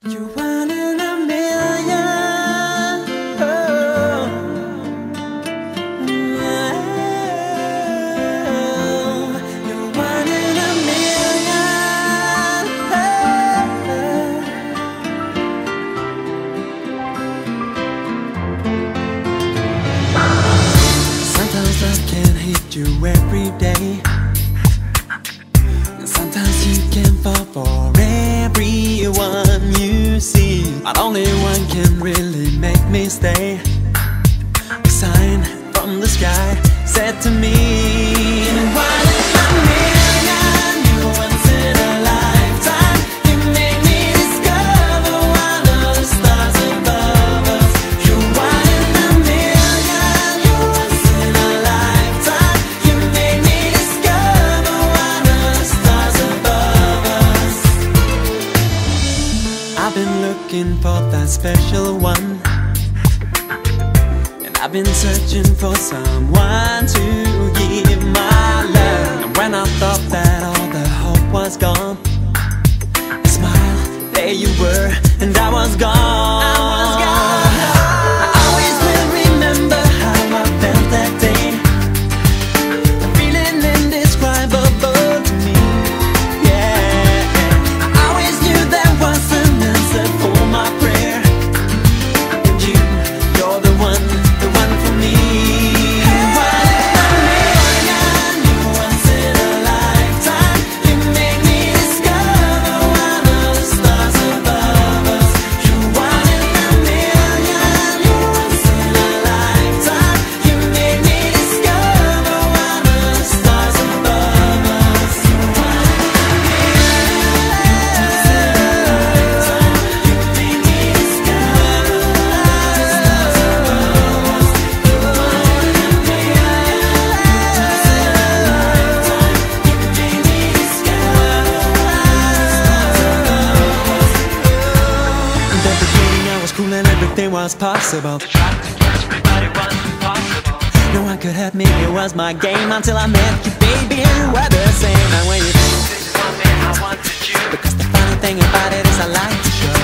You're one in a million. Oh. Oh. You're one in a million. Sometimes love can hit you every day. And sometimes you can fall for everyone. But only one can really make me stay. A sign from the sky said to me, looking for that special one. And I've been searching for someone to give my love. And when I thought that all the hope was gone, I smiled, there you were, and I was gone. I was gone. Was cool and everything was possible. No one could hurt me, it was my game Until I met you, baby, and you were the same. And when you did me, I wanted you Because the funny thing about it is I like to show